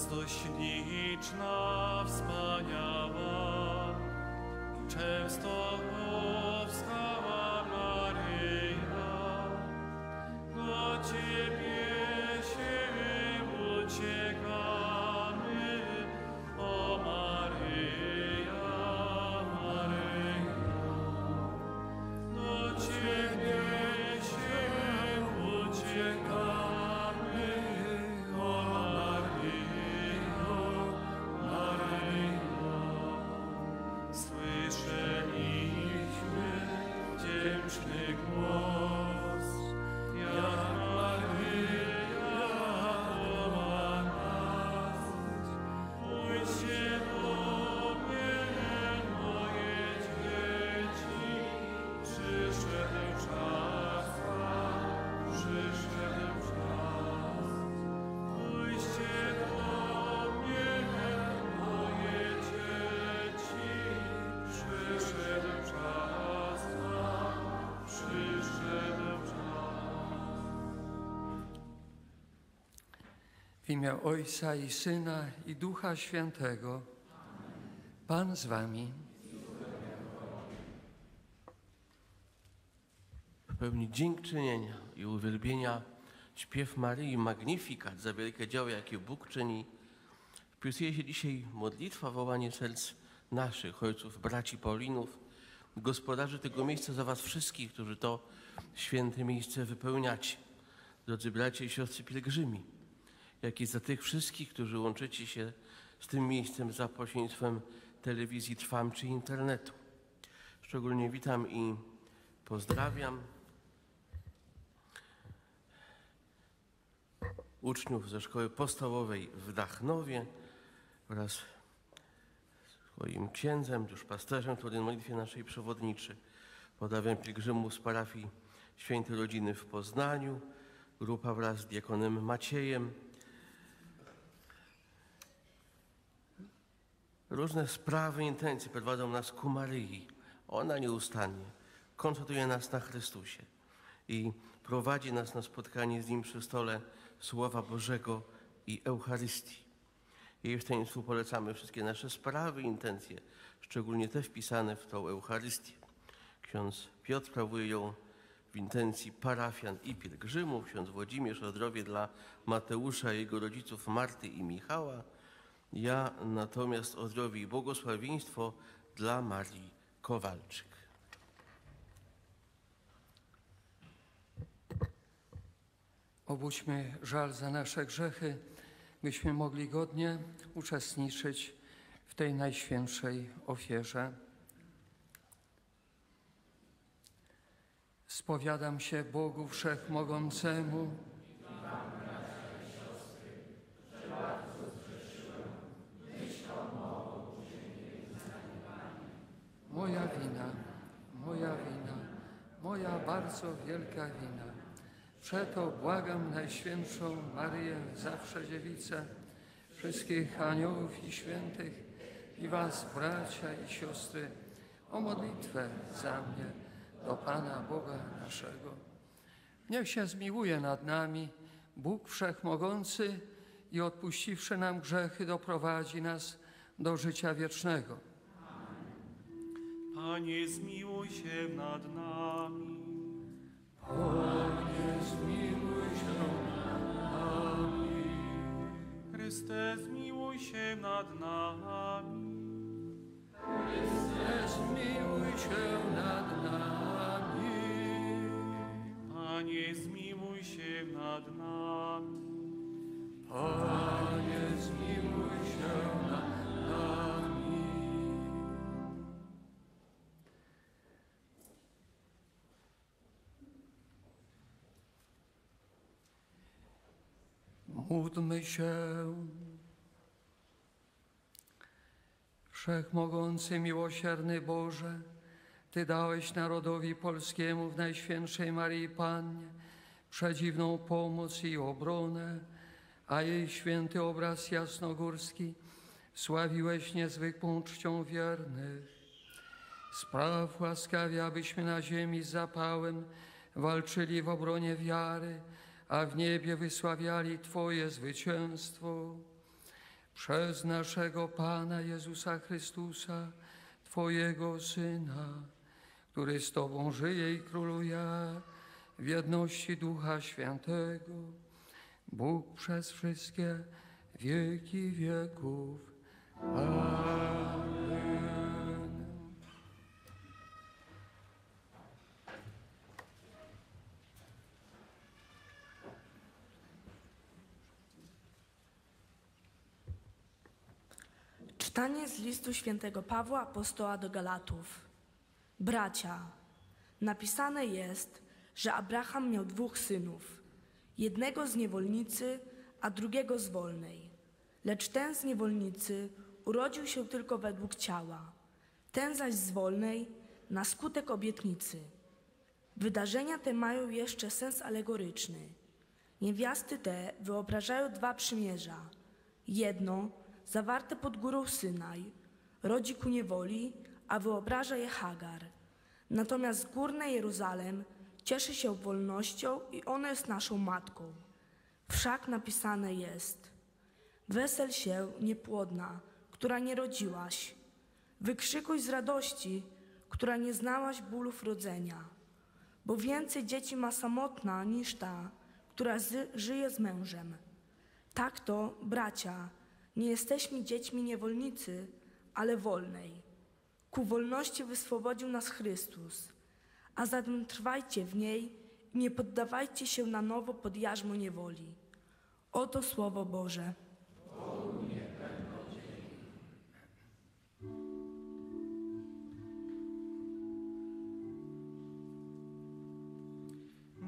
Gwiazdo śliczna, wspaniała, Częstochowska W imię Ojca i Syna i Ducha Świętego. Pan z wami. w pełni dziękczynienia i uwielbienia śpiew Maryi Magnifikat za wielkie dzieło, jakie Bóg czyni. Wpisuje się dzisiaj modlitwa, wołanie serc naszych ojców, braci Paulinów, gospodarzy tego miejsca za was wszystkich, którzy to święte miejsce wypełniacie. Drodzy bracia i siostry pielgrzymi, jak i za tych wszystkich, którzy łączycie się z tym miejscem za pośrednictwem telewizji Trwam czy internetu. Szczególnie witam i pozdrawiam uczniów ze szkoły podstawowej w Dachnowie wraz z swoim księdzem, duszpasterzem, który w modlitwie naszej przewodniczy. Pozdrawiam pielgrzymów z parafii Świętej Rodziny w Poznaniu, grupa wraz z diakonem Maciejem. Różne sprawy, intencje prowadzą nas ku Maryi. Ona nieustannie koncentruje nas na Chrystusie i prowadzi nas na spotkanie z Nim przy stole Słowa Bożego i Eucharystii. Jej wstaństwu polecamy wszystkie nasze sprawy, intencje, szczególnie te wpisane w tą Eucharystię. Ksiądz Piotr sprawuje ją w intencji parafian i pielgrzymów, ksiądz Włodzimierz o zdrowie dla Mateusza, jego rodziców Marty i Michała, ja natomiast o zdrowie i błogosławieństwo dla Marii Kowalczyk. Obudźmy żal za nasze grzechy, byśmy mogli godnie uczestniczyć w tej najświętszej ofierze. Spowiadam się Bogu Wszechmogącemu. Moja wina, moja wina, moja bardzo wielka wina. Przeto błagam Najświętszą Maryję, zawsze dziewicę, wszystkich aniołów i świętych i was, bracia i siostry, o modlitwę za mnie do Pana Boga naszego. Niech się zmiłuje nad nami Bóg Wszechmogący i odpuściwszy nam grzechy doprowadzi nas do życia wiecznego. Panie, zmiłuj się nad nami. Panie, zmiłuj się nad nami. Chryste, zmiłuj się nad nami. Zmiłuj się nad nami. Panie, zmiłuj się nad nami. Panie, Módlmy się. Wszechmogący, miłosierny Boże, Ty dałeś narodowi polskiemu w Najświętszej Marii Pannie przedziwną pomoc i obronę, a jej święty obraz jasnogórski sławiłeś niezwykłą czcią wiernych. Spraw łaskawie, abyśmy na ziemi z zapałem walczyli w obronie wiary, a w niebie wysławiali Twoje zwycięstwo. przez naszego Pana Jezusa Chrystusa, Twojego Syna, który z Tobą żyje i króluje w jedności Ducha Świętego, Bóg przez wszystkie wieki wieków. Amen. Czytanie z listu świętego Pawła apostoła do Galatów. Bracia, napisane jest, że Abraham miał dwóch synów, jednego z niewolnicy, a drugiego z wolnej. Lecz ten z niewolnicy urodził się tylko według ciała, ten zaś z wolnej na skutek obietnicy. Wydarzenia te mają jeszcze sens alegoryczny. Niewiasty te wyobrażają dwa przymierza. Jedno, zawarte pod górą Synaj, rodzi ku niewoli, a wyobraża je Hagar. Natomiast górne Jeruzalem cieszy się wolnością i ono jest naszą matką. Wszak napisane jest: Wesel się, niepłodna, która nie rodziłaś. Wykrzykuj z radości, która nie znałaś bólów rodzenia. Bo więcej dzieci ma samotna niż ta, która z, żyje z mężem. Tak to, bracia, nie jesteśmy dziećmi niewolnicy, ale wolnej. Ku wolności wyswobodził nas Chrystus, a zatem trwajcie w niej i nie poddawajcie się na nowo pod jarzmo niewoli. Oto Słowo Boże.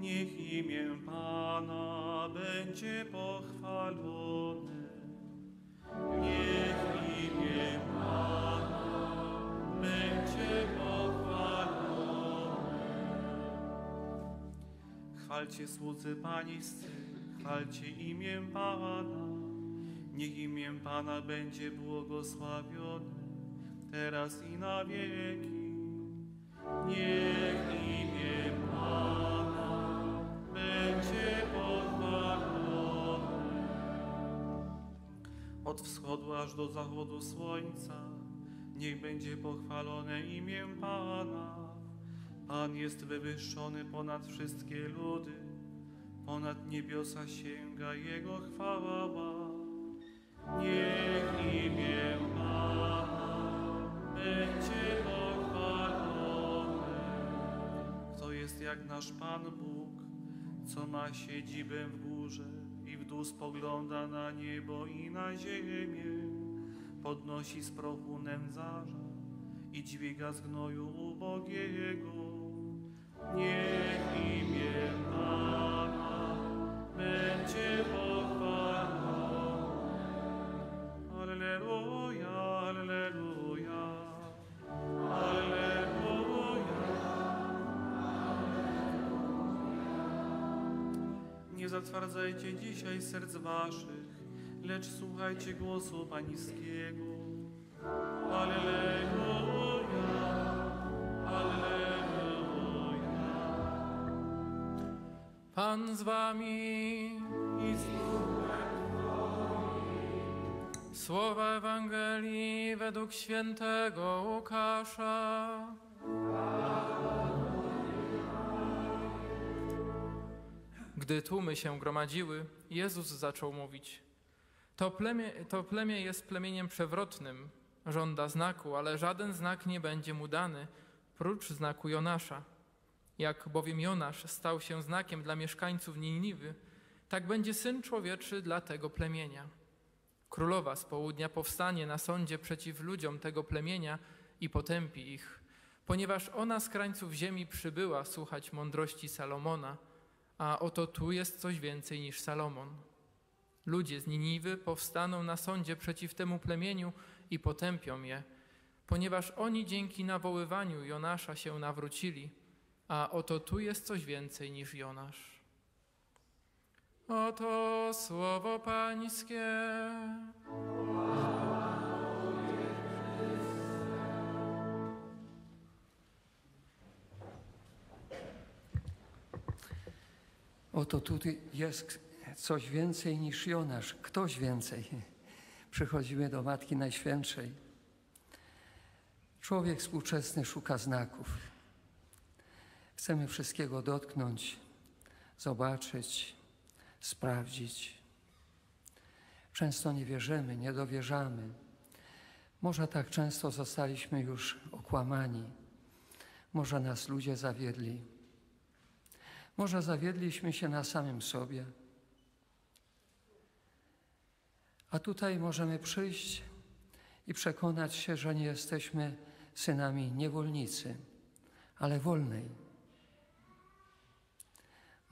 Niech imię Pana będzie pochwalone. Chwalcie słudzy Pańscy, chwalcie imię Pana. Niech imię Pana będzie błogosławione, teraz i na wieki. Niech imię Pana będzie pochwalone. Od wschodu aż do zachodu słońca, niech będzie pochwalone imię Pana. Pan jest wywyższony ponad wszystkie ludy, ponad niebiosa sięga Jego chwała. Niech imię Pana będzie pochwalone. Kto jest jak nasz Pan Bóg, co ma siedzibę w górze i w dół spogląda na niebo i na ziemię, podnosi z prochu nędzarza i dźwiga z gnoju ubogiego. Zatwardzajcie dzisiaj serc waszych, lecz słuchajcie głosu Pańskiego. Alleluja, Pan z wami. I słuchaj Słowa Ewangelii według świętego Łukasza. Gdy tłumy się gromadziły, Jezus zaczął mówić: to plemię, to plemię jest plemieniem przewrotnym, żąda znaku, ale żaden znak nie będzie mu dany, prócz znaku Jonasza. Jak bowiem Jonasz stał się znakiem dla mieszkańców Niniwy, tak będzie Syn Człowieczy dla tego plemienia. Królowa z południa powstanie na sądzie przeciw ludziom tego plemienia i potępi ich, ponieważ ona z krańców ziemi przybyła słuchać mądrości Salomona, a oto tu jest coś więcej niż Salomon. Ludzie z Niniwy powstaną na sądzie przeciw temu plemieniu i potępią je, ponieważ oni dzięki nawoływaniu Jonasza się nawrócili, a oto tu jest coś więcej niż Jonasz. Oto słowo Pańskie. Oto tutaj jest coś więcej niż Jonasz, ktoś więcej. przychodzimy do Matki Najświętszej. Człowiek współczesny szuka znaków. Chcemy wszystkiego dotknąć, zobaczyć, sprawdzić. Często nie wierzymy, nie dowierzamy. Może tak często zostaliśmy już okłamani. Może nas ludzie zawiedli. Może zawiedliśmy się na samym sobie. A tutaj możemy przyjść i przekonać się, że nie jesteśmy synami niewolnicy, ale wolnej.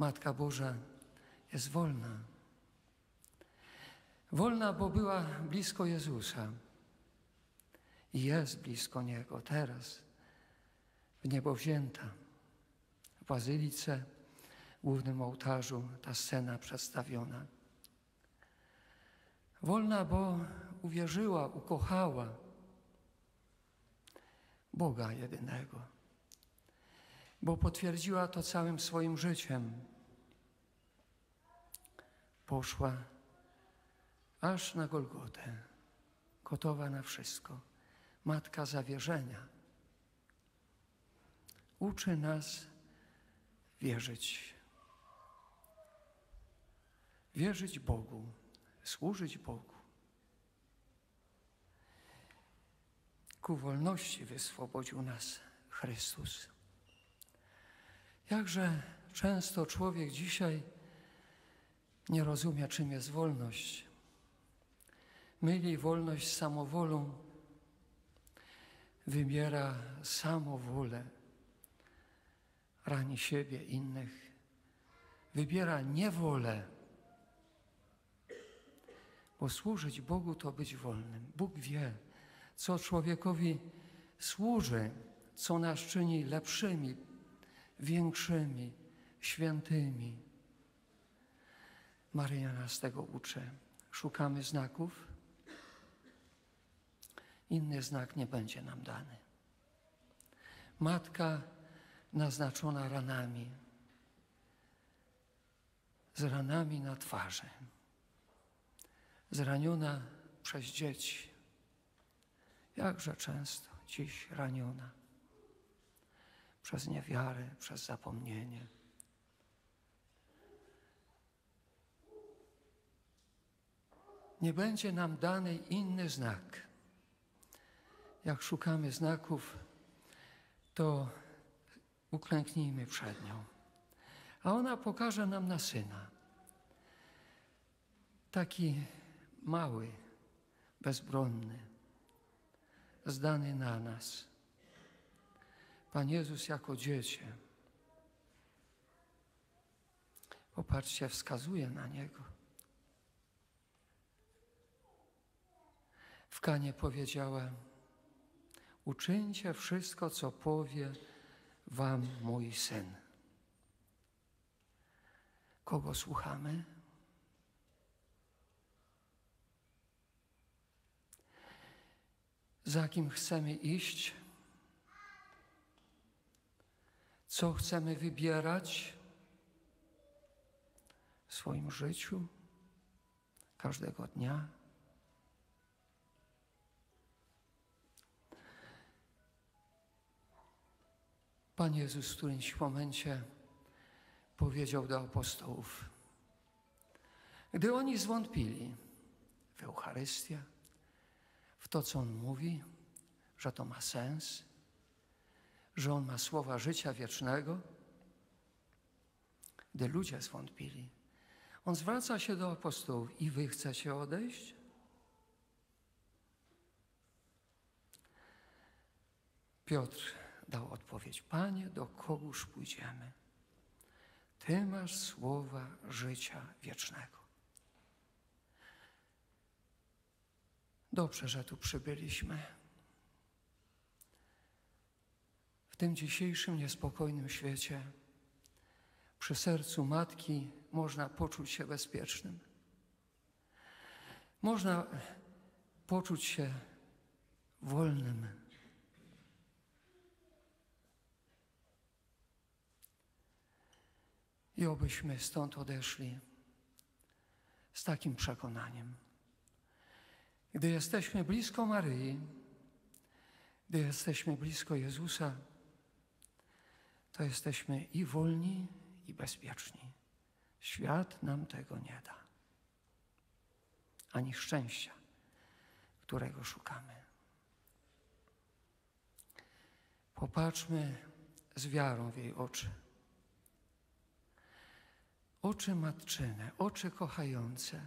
Matka Boża jest wolna. Wolna, bo była blisko Jezusa i jest blisko Niego teraz, w niebo wzięta. W bazylice, w głównym ołtarzu ta scena przedstawiona. Wolna, bo uwierzyła, ukochała Boga jedynego, bo potwierdziła to całym swoim życiem. Poszła aż na Golgotę, gotowa na wszystko, matka zawierzenia. Uczy nas wierzyć. Wierzyć Bogu, służyć Bogu. Ku wolności wyswobodził nas Chrystus. Jakże często człowiek dzisiaj nie rozumie, czym jest wolność. Myli wolność z samowolą, wybiera samowolę, rani siebie, innych, wybiera niewolę, bo służyć Bogu to być wolnym. Bóg wie, co człowiekowi służy, co nas czyni lepszymi, większymi, świętymi. Maryja nas tego uczy. Szukamy znaków. Inny znak nie będzie nam dany. Matka naznaczona ranami, z ranami na twarzy, zraniona przez dzieci. Jakże często dziś raniona przez niewiarę, przez zapomnienie. Nie będzie nam dany inny znak. Jak szukamy znaków, to uklęknijmy przed nią. A ona pokaże nam na syna. Taki mały, bezbronny, zdany na nas. Pan Jezus jako dziecię. Popatrzcie, wskazuje na Niego. W Kanie powiedziała, uczyńcie wszystko, co powie wam mój Syn. Kogo słuchamy? Za kim chcemy iść? Co chcemy wybierać w swoim życiu, każdego dnia? Pan Jezus w którymś momencie powiedział do apostołów, gdy oni zwątpili w Eucharystię, w to, co On mówi, że to ma sens, że On ma słowa życia wiecznego, gdy ludzie zwątpili, On zwraca się do apostołów i wy chcecie odejść? Piotr dał odpowiedź, Panie, do kogóż pójdziemy? Ty masz słowa życia wiecznego. Dobrze, że tu przybyliśmy. W tym dzisiejszym niespokojnym świecie, przy sercu matki, można poczuć się bezpiecznym. Można poczuć się wolnym. I obyśmy stąd odeszli z takim przekonaniem. Gdy jesteśmy blisko Maryi, gdy jesteśmy blisko Jezusa, to jesteśmy i wolni, i bezpieczni. Świat nam tego nie da, ani szczęścia, którego szukamy. Popatrzmy z wiarą w jej oczy. Oczy matczyne, oczy kochające.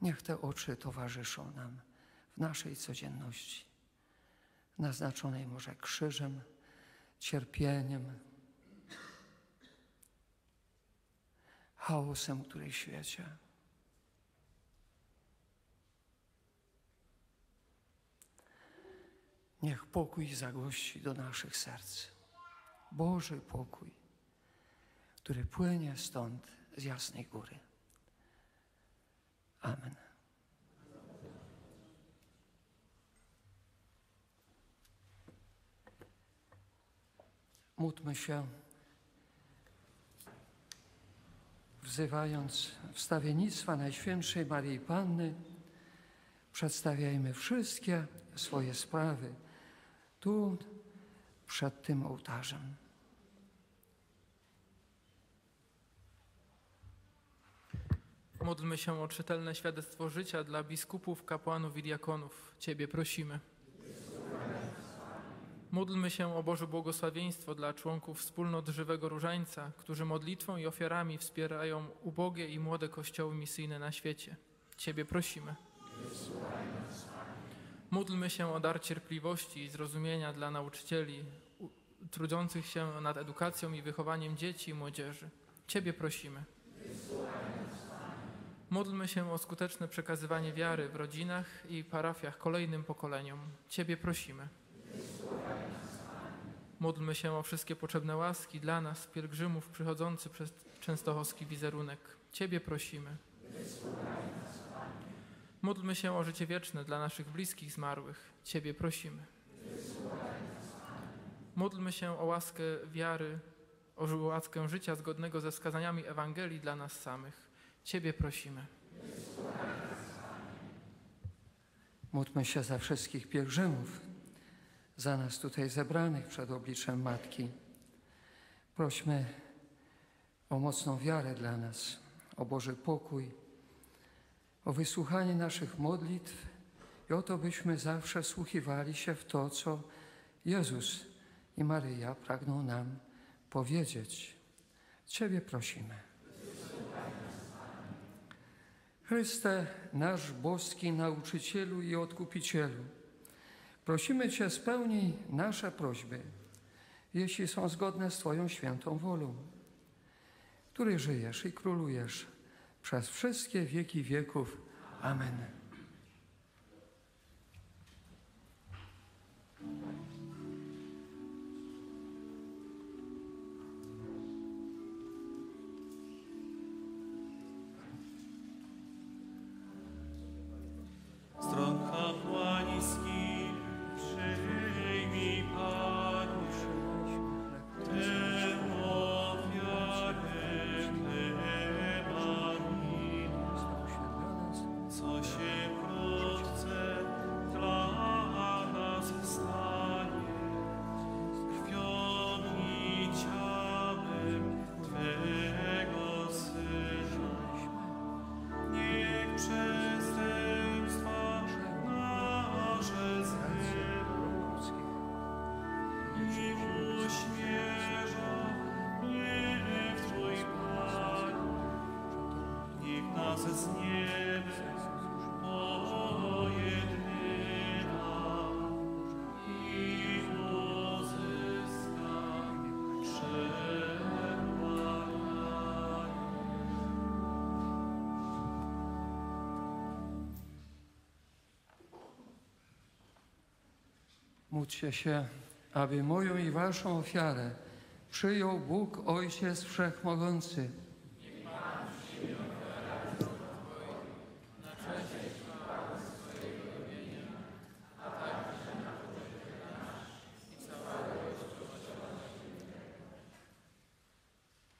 Niech te oczy towarzyszą nam w naszej codzienności, naznaczonej może krzyżem, cierpieniem, chaosem, który świecie. Niech pokój zagości do naszych serc. Boży pokój, który płynie stąd z jasnej góry. Amen. Módlmy się, wzywając wstawiennictwa Najświętszej Maryi Panny, przedstawiajmy wszystkie swoje sprawy tu, przed tym ołtarzem. Módlmy się o czytelne świadectwo życia dla biskupów, kapłanów i diakonów. Ciebie prosimy. Módlmy się o Boże błogosławieństwo dla członków wspólnot Żywego Różańca, którzy modlitwą i ofiarami wspierają ubogie i młode kościoły misyjne na świecie. Ciebie prosimy. Módlmy się o dar cierpliwości i zrozumienia dla nauczycieli trudzących się nad edukacją i wychowaniem dzieci i młodzieży. Ciebie prosimy. Módlmy się o skuteczne przekazywanie wiary w rodzinach i parafiach kolejnym pokoleniom. Ciebie prosimy. Módlmy się o wszystkie potrzebne łaski dla nas, pielgrzymów przychodzących przez częstochowski wizerunek. Ciebie prosimy. Módlmy się o życie wieczne dla naszych bliskich zmarłych. Ciebie prosimy. Módlmy się o łaskę wiary, o łaskę życia zgodnego ze wskazaniami Ewangelii dla nas samych. Ciebie prosimy. Módlmy się za wszystkich pielgrzymów, za nas tutaj zebranych przed obliczem Matki. Prośmy o mocną wiarę dla nas, o Boży pokój, o wysłuchanie naszych modlitw i o to, byśmy zawsze wsłuchiwali się w to, co Jezus i Maryja pragną nam powiedzieć. Ciebie prosimy. Chryste, nasz boski nauczycielu i odkupicielu, prosimy Cię, spełnij nasze prośby, jeśli są zgodne z Twoją świętą wolą, który żyjesz i królujesz przez wszystkie wieki wieków. Amen. Módlcie się, aby moją i waszą ofiarę przyjął Bóg Ojciec Wszechmogący.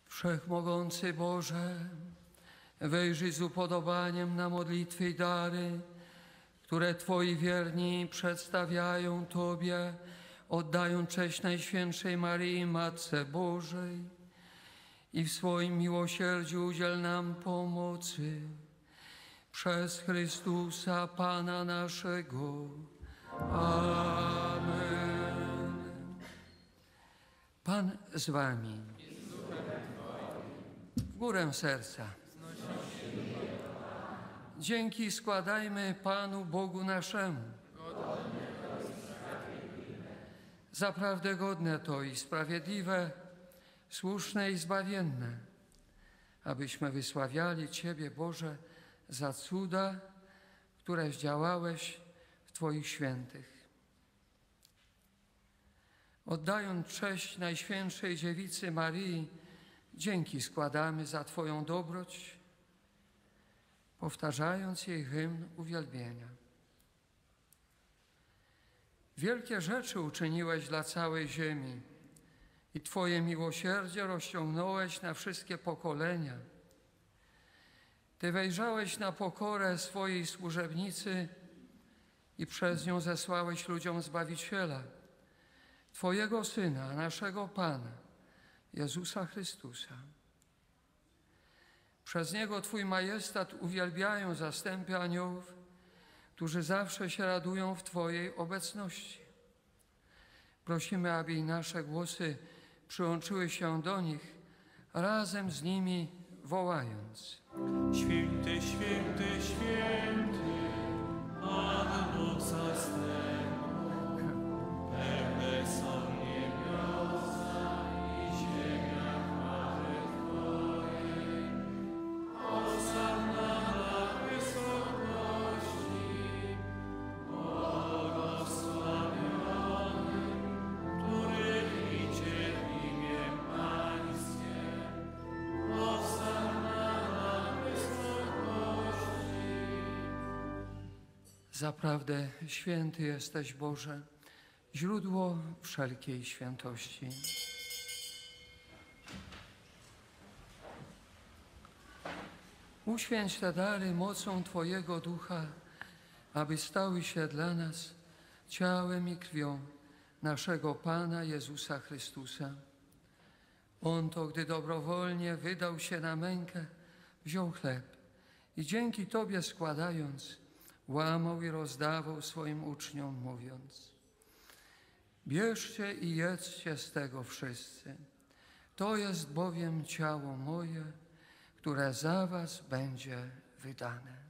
Wszechmogący Boże, Wyjrzyj z upodobaniem na modlitwy i dary, które Twoi wierni przedstawiają Tobie, oddają cześć Najświętszej Maryi, Matce Bożej i w swoim miłosierdziu udziel nam pomocy przez Chrystusa Pana naszego. Amen. Pan z Wami. W górę serca. Dzięki składajmy Panu Bogu naszemu. Zaprawdę godne to i sprawiedliwe, słuszne i zbawienne, abyśmy wysławiali Ciebie, Boże, za cuda, które zdziałałeś w Twoich świętych. Oddając cześć Najświętszej Dziewicy Marii, dzięki składamy za Twoją dobroć, powtarzając jej hymn uwielbienia. Wielkie rzeczy uczyniłeś dla całej ziemi i Twoje miłosierdzie rozciągnąłeś na wszystkie pokolenia. Ty wejrzałeś na pokorę swojej służebnicy i przez nią zesłałeś ludziom Zbawiciela, Twojego Syna, naszego Pana, Jezusa Chrystusa. Przez Niego Twój majestat uwielbiają zastępy aniołów, którzy zawsze się radują w Twojej obecności. Prosimy, aby i nasze głosy przyłączyły się do nich, razem z nimi wołając. Święty, święty, święty, Pan Bóg zastępów. Zaprawdę święty jesteś Boże, źródło wszelkiej świętości. Uświęć te dary mocą Twojego Ducha, aby stały się dla nas ciałem i krwią naszego Pana Jezusa Chrystusa. On to, gdy dobrowolnie wydał się na mękę, wziął chleb i dzięki Tobie składając, łamał i rozdawał swoim uczniom, mówiąc: Bierzcie i jedzcie z tego wszyscy. To jest bowiem ciało moje, które za Was będzie wydane.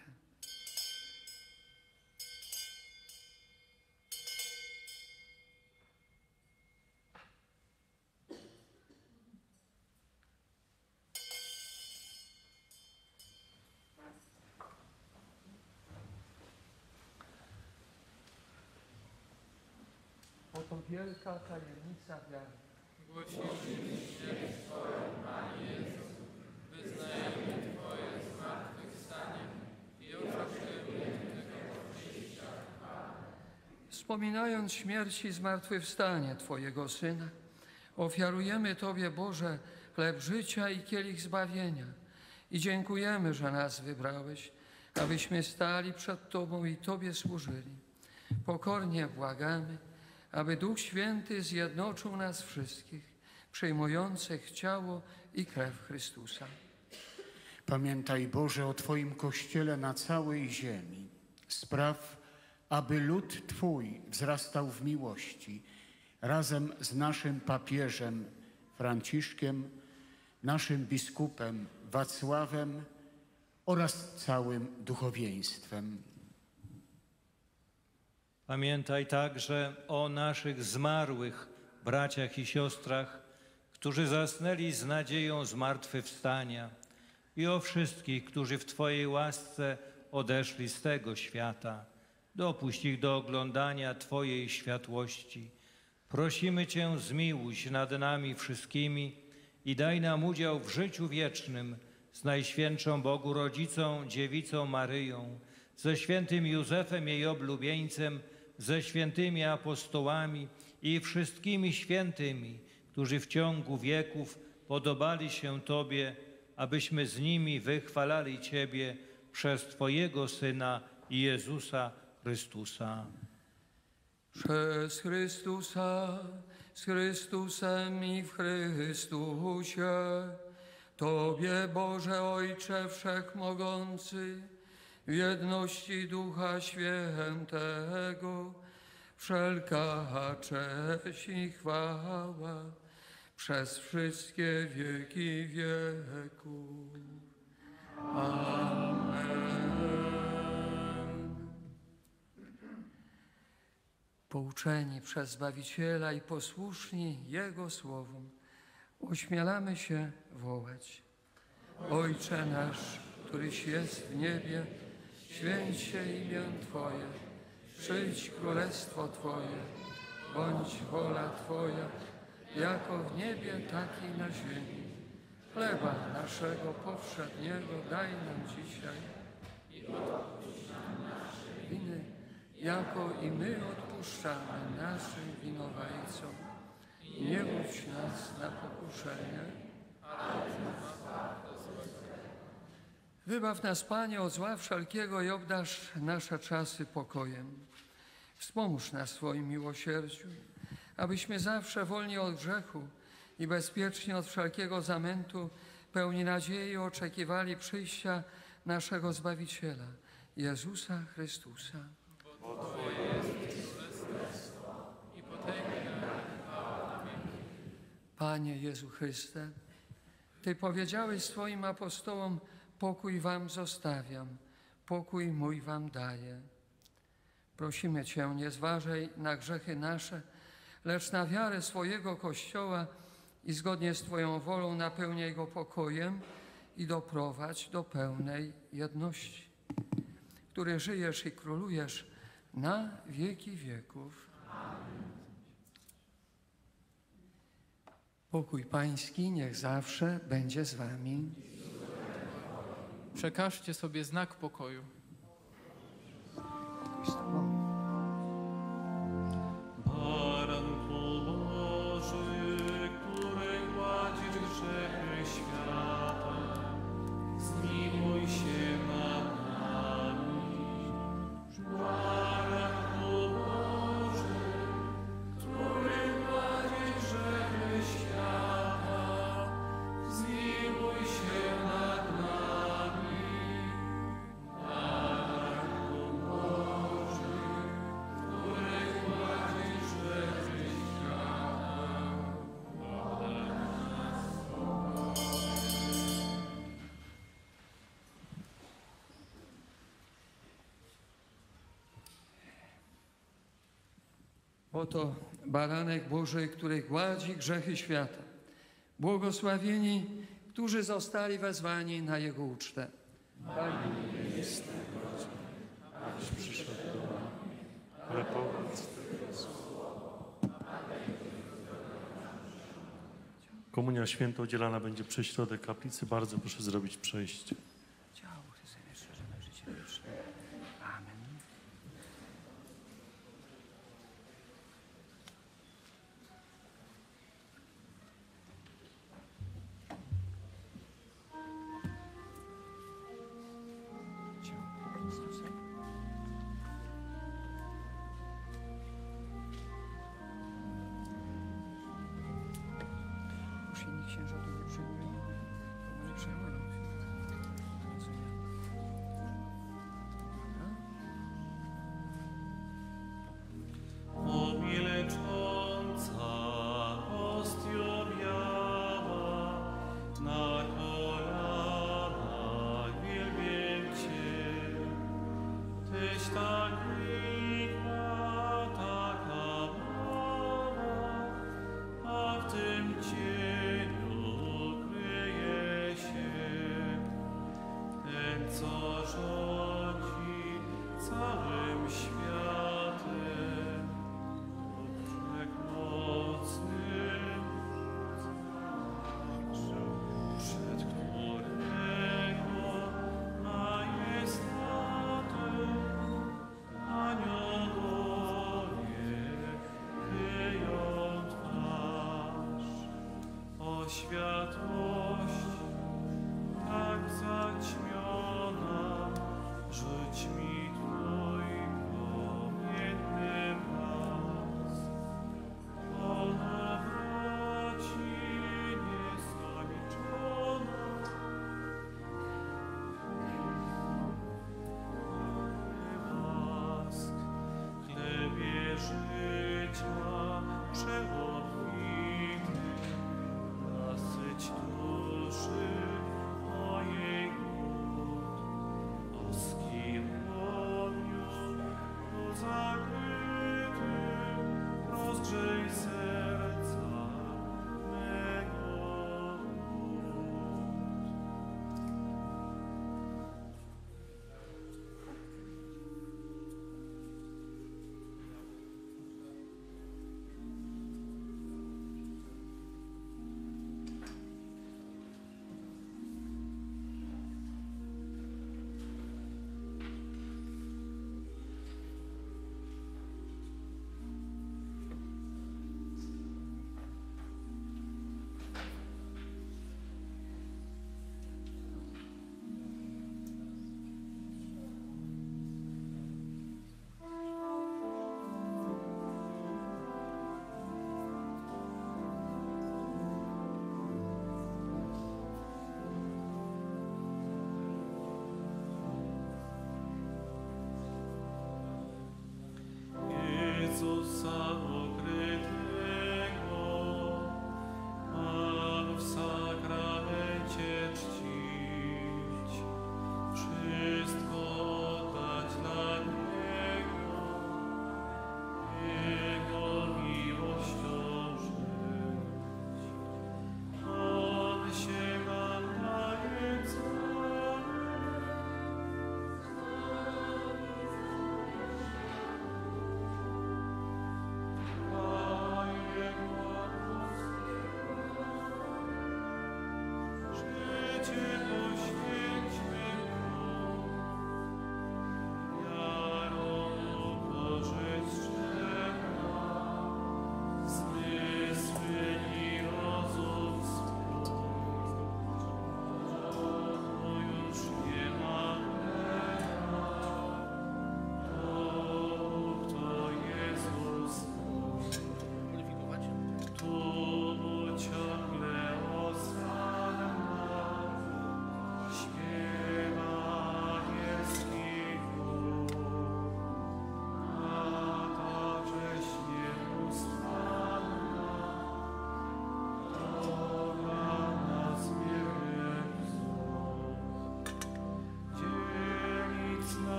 Wielka tajemnica wiary. Głosimy śmierć Twoją, Panie Jezu. Wyznajemy Twoje zmartwychwstanie i oczekujemy Tego przyjścia. Wspominając śmierć i zmartwychwstanie Twojego Syna, ofiarujemy Tobie, Boże, chleb życia i kielich zbawienia i dziękujemy, że nas wybrałeś, abyśmy stali przed Tobą i Tobie służyli. Pokornie błagamy, aby Duch Święty zjednoczył nas wszystkich, przyjmujących ciało i krew Chrystusa. Pamiętaj Boże o Twoim Kościele na całej ziemi. Spraw, aby lud Twój wzrastał w miłości, razem z naszym papieżem Franciszkiem, naszym biskupem Wacławem oraz całym duchowieństwem. Pamiętaj także o naszych zmarłych braciach i siostrach, którzy zasnęli z nadzieją zmartwychwstania i o wszystkich, którzy w Twojej łasce odeszli z tego świata. Dopuść ich do oglądania Twojej światłości. Prosimy Cię, zmiłuj się nad nami wszystkimi i daj nam udział w życiu wiecznym z Najświętszą Bogu Rodzicą, Dziewicą Maryją, ze świętym Józefem jej oblubieńcem, ze świętymi apostołami i wszystkimi świętymi, którzy w ciągu wieków podobali się Tobie, abyśmy z nimi wychwalali Ciebie przez Twojego Syna Jezusa Chrystusa. Przez Chrystusa, z Chrystusem i w Chrystusie, Tobie Boże Ojcze Wszechmogący, w jedności Ducha Świętego, wszelka cześć i chwała przez wszystkie wieki wieków. Amen. Pouczeni przez Zbawiciela i posłuszni Jego słowom, ośmielamy się wołać. Ojcze nasz, któryś jest w niebie, święć się imię Twoje, przyjdź królestwo Twoje, bądź wola Twoja, jako w niebie, tak i na ziemi. Chleba naszego powszedniego daj nam dzisiaj winy, jako i my odpuszczamy naszym winowajcom. Nie wódź nas na pokuszenie, Wybaw nas, Panie, od zła wszelkiego i obdarz nasze czasy pokojem. Wspomóż nas swoim miłosierdziu, abyśmy zawsze wolni od grzechu i bezpiecznie od wszelkiego zamętu, pełni nadziei oczekiwali przyjścia naszego Zbawiciela, Jezusa Chrystusa. Potęgi Panie Jezu Chryste, Ty powiedziałeś swoim apostołom, pokój wam zostawiam, pokój mój wam daję. Prosimy Cię, nie zważaj na grzechy nasze, lecz na wiarę swojego Kościoła i zgodnie z Twoją wolą napełniaj go pokojem i doprowadź do pełnej jedności, który żyjesz i królujesz na wieki wieków. Pokój Pański niech zawsze będzie z Wami. Przekażcie sobie znak pokoju. Oto baranek Boży, który gładzi grzechy świata. Błogosławieni, którzy zostali wezwani na Jego ucztę. ale powiedz Komunia święta udzielana będzie przez środek kaplicy. Bardzo proszę zrobić przejście. Światłość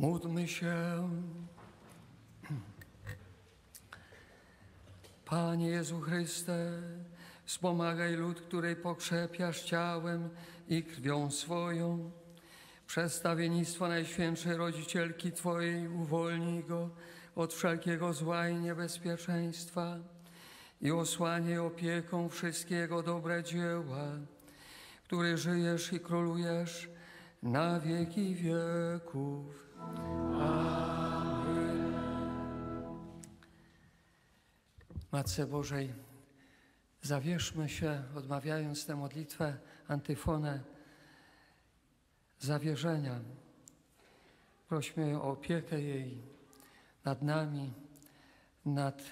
Módlmy się. Panie Jezu Chryste, wspomagaj lud, który pokrzepiasz ciałem i krwią swoją. Przedstawiennictwo Najświętszej Rodzicielki Twojej uwolnij go od wszelkiego zła i niebezpieczeństwa i osłaniaj opieką wszystkiego dobre dzieła, który żyjesz i królujesz na wieki wieków. Amen. Matce Bożej, zawierzmy się, odmawiając tę modlitwę, antyfonę zawierzenia. Prośmy o opiekę jej nad nami, nad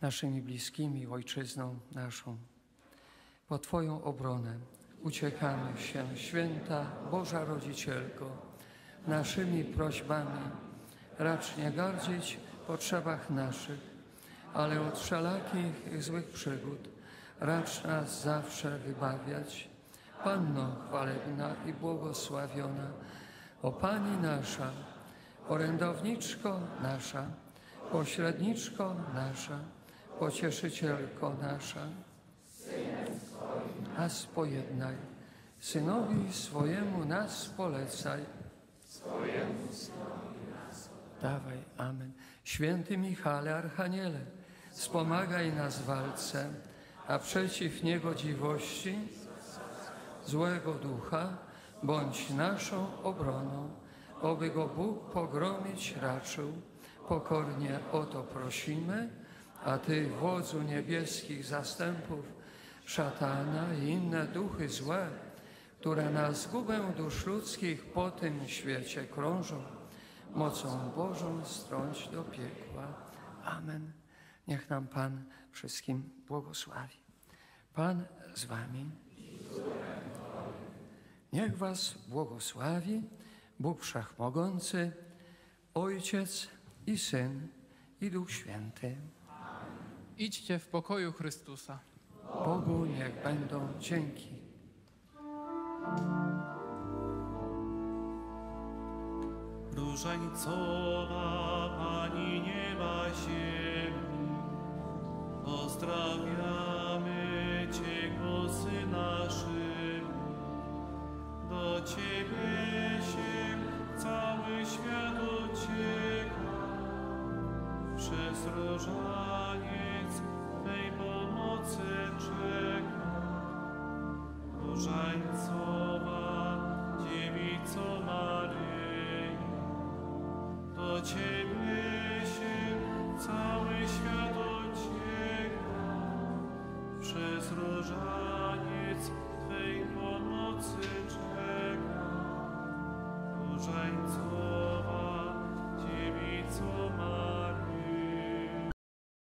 naszymi bliskimi, ojczyzną naszą. Po Twoją obronę uciekamy się, święta Boża Rodzicielko, naszymi prośbami. Racz nie gardzić w potrzebach naszych, ale od wszelakich złych przygód racz nas zawsze wybawiać. Panno chwalebna i błogosławiona, o Pani nasza, orędowniczko nasza, pośredniczko nasza, pocieszycielko nasza, nas pojednaj, synowi swojemu nas polecaj. Dawaj, amen. Święty Michale, Archaniele, wspomagaj nas w walce, a przeciw niegodziwości, złego ducha, bądź naszą obroną, oby go Bóg pogromić raczył. Pokornie o to prosimy, a Ty, wodzu niebieskich zastępów, szatana i inne duchy złe, które na zgubę dusz ludzkich po tym świecie krążą, mocą Bożą strąć do piekła. Amen. Niech nam Pan wszystkim błogosławi. Pan z Wami. Niech Was błogosławi Bóg Wszechmogący, Ojciec i Syn i Duch Święty. Idźcie w pokoju Chrystusa. Bogu niech będą dzięki. Różańcowa Pani nieba ziemi, pozdrawiamy Cię głosy naszymi. Do Ciebie się cały świat ucieka, przez różaniec Twej pomocy czeka. Różańcowa Dziewico Maryi, do Ciebie się cały świat ucieka, przez różaniec